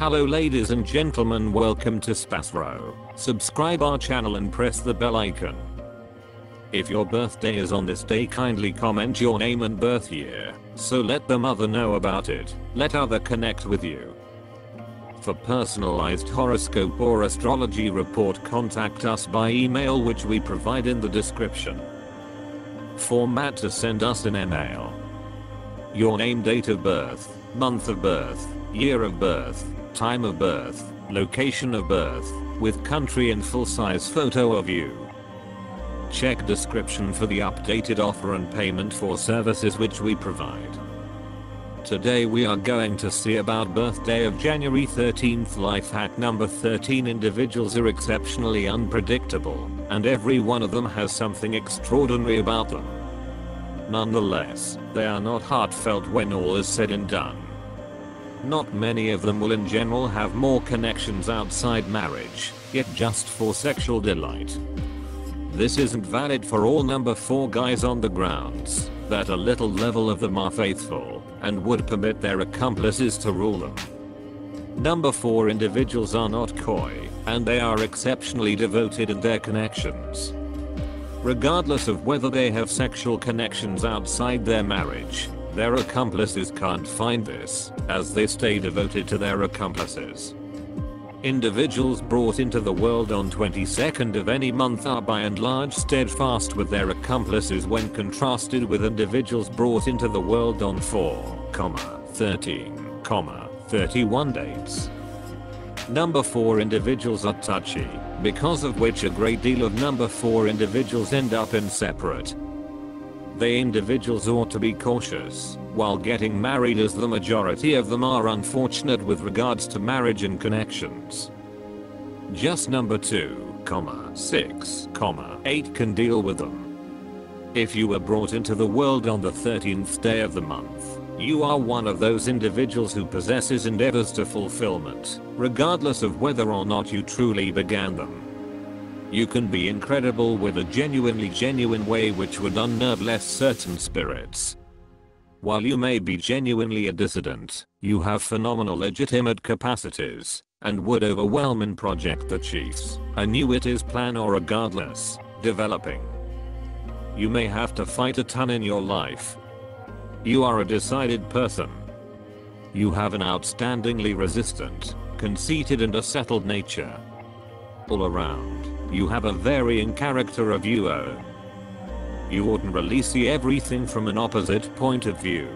Hello ladies and gentlemen welcome to Spasro. Subscribe our channel and press the bell icon. If your birthday is on this day kindly comment your name and birth year, so let the mother know about it, let other connect with you. For personalized horoscope or astrology report contact us by email which we provide in the description. Format to send us an email. Your name date of birth, month of birth, year of birth, time of birth, location of birth, with country and full size photo of you. Check description for the updated offer and payment for services which we provide. Today we are going to see about birthday of January 13th life hack number 13 individuals are exceptionally unpredictable and every one of them has something extraordinary about them. Nonetheless, they are not heartfelt when all is said and done. Not many of them will in general have more connections outside marriage, yet just for sexual delight. This isn't valid for all number 4 guys on the grounds that a little level of them are faithful and would permit their accomplices to rule them. Number 4 individuals are not coy and they are exceptionally devoted in their connections. Regardless of whether they have sexual connections outside their marriage, their accomplices can't find this, as they stay devoted to their accomplices. Individuals brought into the world on 22nd of any month are by and large steadfast with their accomplices when contrasted with individuals brought into the world on 4, 13, 31 dates. Number 4 individuals are touchy, because of which a great deal of number 4 individuals end up in separate, they individuals ought to be cautious while getting married as the majority of them are unfortunate with regards to marriage and connections. Just number 2, 6, 8 can deal with them. If you were brought into the world on the 13th day of the month, you are one of those individuals who possesses endeavors to fulfillment, regardless of whether or not you truly began them. You can be incredible with a genuinely genuine way which would unnerve less certain spirits. While you may be genuinely a dissident, you have phenomenal legitimate capacities, and would overwhelm and project the chiefs, a new it is plan or regardless, developing. You may have to fight a ton in your life. You are a decided person. You have an outstandingly resistant, conceited and a settled nature. All around. You have a varying character of you own. You ordinarily see everything from an opposite point of view.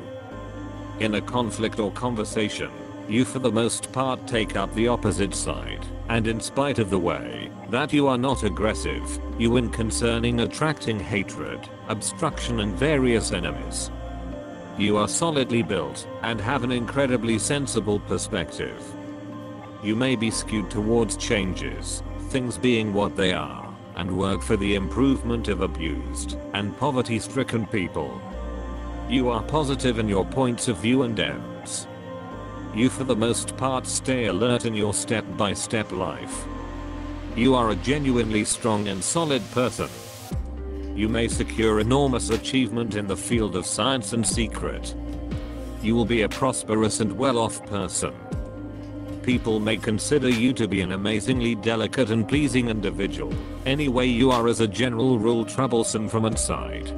In a conflict or conversation, you for the most part take up the opposite side, and in spite of the way that you are not aggressive, you win concerning attracting hatred, obstruction and various enemies. You are solidly built and have an incredibly sensible perspective. You may be skewed towards changes, things being what they are, and work for the improvement of abused and poverty stricken people. You are positive in your points of view and ends. You for the most part stay alert in your step by step life. You are a genuinely strong and solid person. You may secure enormous achievement in the field of science and secret. You will be a prosperous and well off person people may consider you to be an amazingly delicate and pleasing individual. Anyway you are as a general rule troublesome from inside.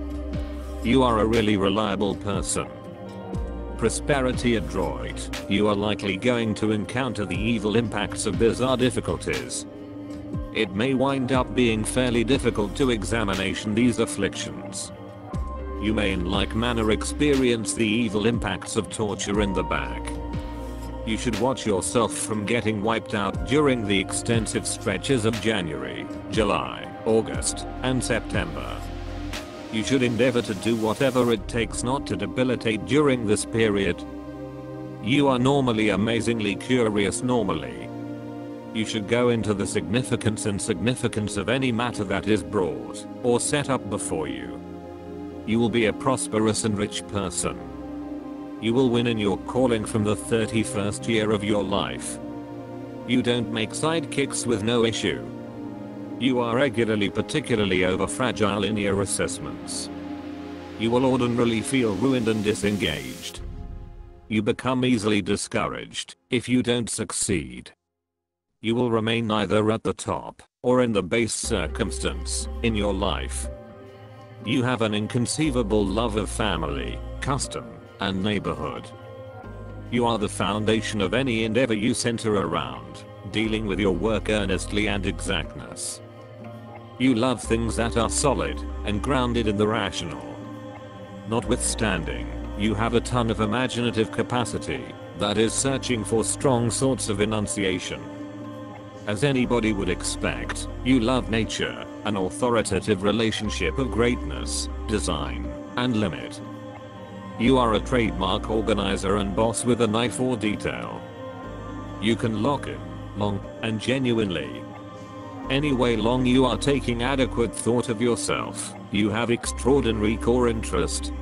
You are a really reliable person. Prosperity adroit, you are likely going to encounter the evil impacts of bizarre difficulties. It may wind up being fairly difficult to examination these afflictions. You may in like manner experience the evil impacts of torture in the back you should watch yourself from getting wiped out during the extensive stretches of January, July, August, and September. You should endeavor to do whatever it takes not to debilitate during this period. You are normally amazingly curious normally. You should go into the significance and significance of any matter that is brought or set up before you. You will be a prosperous and rich person. You will win in your calling from the 31st year of your life. You don't make sidekicks with no issue. You are regularly particularly over fragile in your assessments. You will ordinarily feel ruined and disengaged. you become easily discouraged if you don't succeed. You will remain either at the top or in the base circumstance in your life. You have an inconceivable love of family, custom, and neighborhood. You are the foundation of any endeavor you center around, dealing with your work earnestly and exactness. You love things that are solid and grounded in the rational. Notwithstanding, you have a ton of imaginative capacity that is searching for strong sorts of enunciation. As anybody would expect, you love nature, an authoritative relationship of greatness, design, and limit. You are a trademark organizer and boss with a knife for detail. You can lock in, long, and genuinely. Any way long you are taking adequate thought of yourself, you have extraordinary core interest.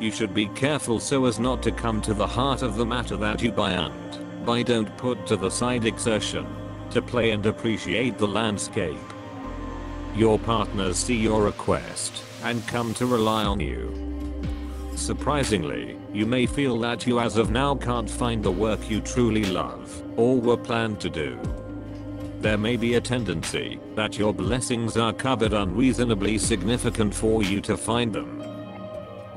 You should be careful so as not to come to the heart of the matter that you buy and, by don't put to the side exertion, to play and appreciate the landscape. Your partners see your request, and come to rely on you. Surprisingly, you may feel that you as of now can't find the work you truly love, or were planned to do. There may be a tendency that your blessings are covered unreasonably significant for you to find them.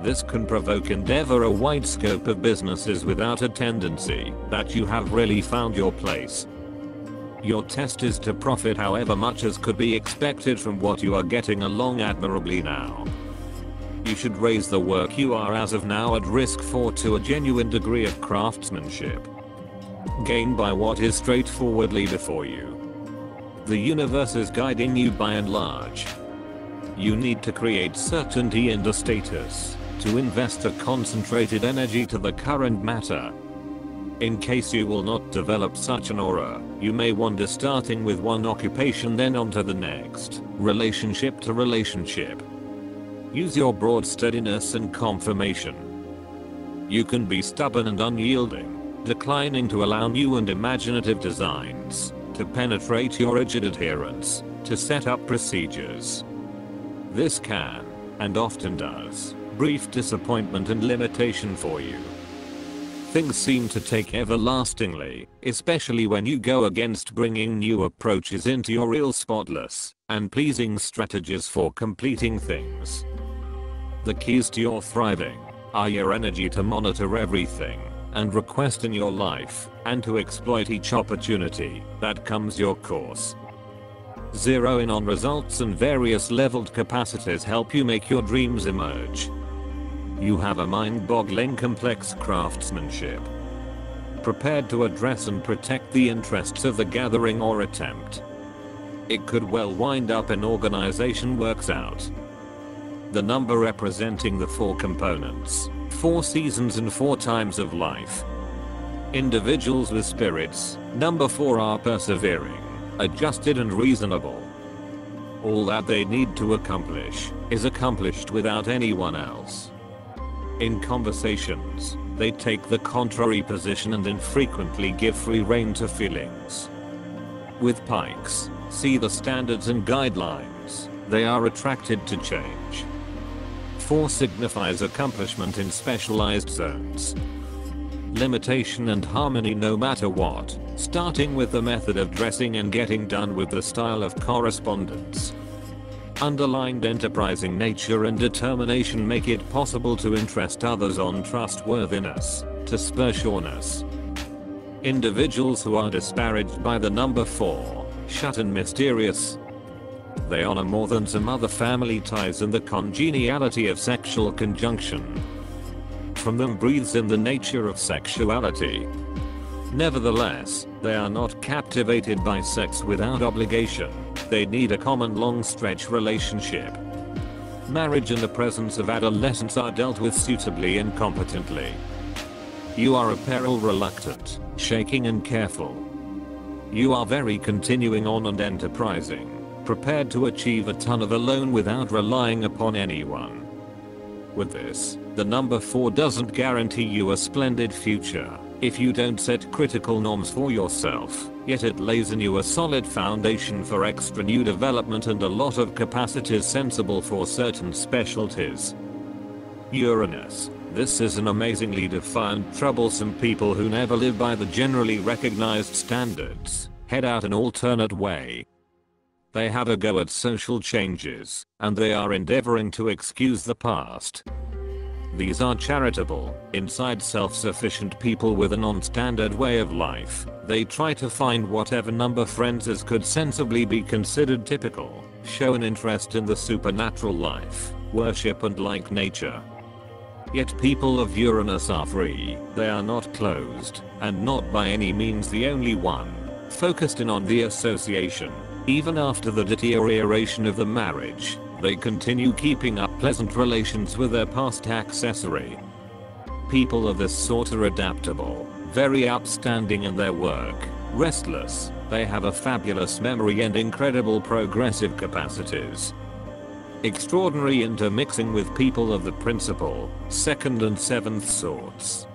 This can provoke endeavor a wide scope of businesses without a tendency that you have really found your place. Your test is to profit however much as could be expected from what you are getting along admirably now you should raise the work you are as of now at risk for to a genuine degree of craftsmanship. Gain by what is straightforwardly before you. The universe is guiding you by and large. You need to create certainty in the status, to invest a concentrated energy to the current matter. In case you will not develop such an aura, you may wander starting with one occupation then onto the next, relationship to relationship, Use your broad steadiness and confirmation. You can be stubborn and unyielding, declining to allow new and imaginative designs to penetrate your rigid adherence, to set up procedures. This can, and often does, brief disappointment and limitation for you. Things seem to take everlastingly, especially when you go against bringing new approaches into your real spotless and pleasing strategies for completing things. The keys to your thriving are your energy to monitor everything and request in your life and to exploit each opportunity that comes your course. Zero in on results and various leveled capacities help you make your dreams emerge. You have a mind-boggling complex craftsmanship. Prepared to address and protect the interests of the gathering or attempt. It could well wind up an organization works out the number representing the four components, four seasons and four times of life. Individuals with spirits, number 4 are persevering, adjusted and reasonable. All that they need to accomplish is accomplished without anyone else. In conversations, they take the contrary position and infrequently give free rein to feelings. With pikes, see the standards and guidelines, they are attracted to change. 4 signifies accomplishment in specialized zones. Limitation and harmony no matter what, starting with the method of dressing and getting done with the style of correspondence. Underlined enterprising nature and determination make it possible to interest others on trustworthiness, to spur sureness. Individuals who are disparaged by the number 4, shut and mysterious, they honor more than some other family ties and the congeniality of sexual conjunction. From them breathes in the nature of sexuality. Nevertheless, they are not captivated by sex without obligation. They need a common long stretch relationship. Marriage and the presence of adolescence are dealt with suitably and competently. You are a peril reluctant, shaking and careful. You are very continuing on and enterprising prepared to achieve a ton of alone without relying upon anyone. With this, the number 4 doesn't guarantee you a splendid future if you don't set critical norms for yourself, yet it lays in you a solid foundation for extra new development and a lot of capacities sensible for certain specialties. Uranus, This is an amazingly defiant troublesome people who never live by the generally recognized standards, head out an alternate way. They have a go at social changes, and they are endeavoring to excuse the past. These are charitable, inside self-sufficient people with a non-standard way of life. They try to find whatever number friends as could sensibly be considered typical, show an interest in the supernatural life, worship and like nature. Yet people of Uranus are free, they are not closed, and not by any means the only one, focused in on the association. Even after the deterioration of the marriage, they continue keeping up pleasant relations with their past accessory. People of this sort are adaptable, very upstanding in their work, restless, they have a fabulous memory and incredible progressive capacities. Extraordinary intermixing with people of the principal, second and seventh sorts.